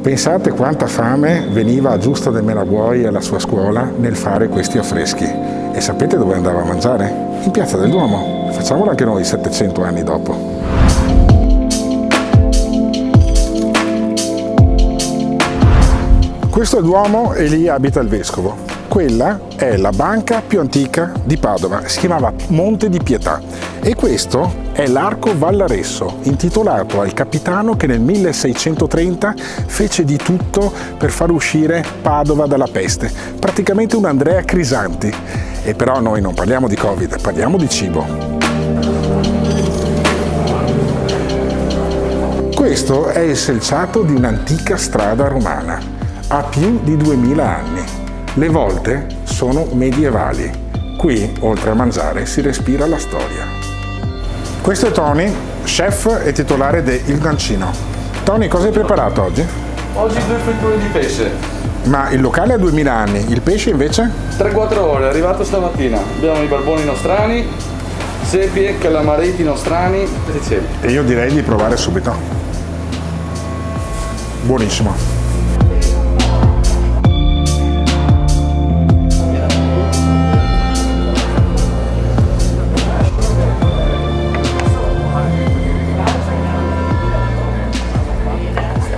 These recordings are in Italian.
Pensate quanta fame veniva a Giusto del Melaguoi e alla sua scuola nel fare questi affreschi. E sapete dove andava a mangiare? In Piazza del Duomo. Facciamolo anche noi 700 anni dopo. Questo è il Duomo e lì abita il Vescovo. Quella è la banca più antica di Padova, si chiamava Monte di Pietà e questo è l'arco Vallaresso, intitolato al capitano che nel 1630 fece di tutto per far uscire Padova dalla peste, praticamente un Andrea Crisanti. E però noi non parliamo di Covid, parliamo di cibo. Questo è il selciato di un'antica strada romana, ha più di 2000 anni. Le volte sono medievali. Qui, oltre a mangiare, si respira la storia. Questo è Tony, chef e titolare de Il Gancino. Tony, cosa hai preparato oggi? Oggi due fritture di pesce. Ma il locale ha 2000 anni, il pesce invece? 3-4 ore, è arrivato stamattina. Abbiamo i barboni nostrani, sepie, calamaretti nostrani e cieli. E io direi di provare subito. Buonissimo.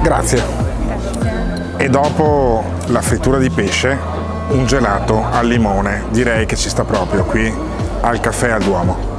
Grazie. E dopo la frittura di pesce, un gelato al limone, direi che ci sta proprio qui al caffè al Duomo.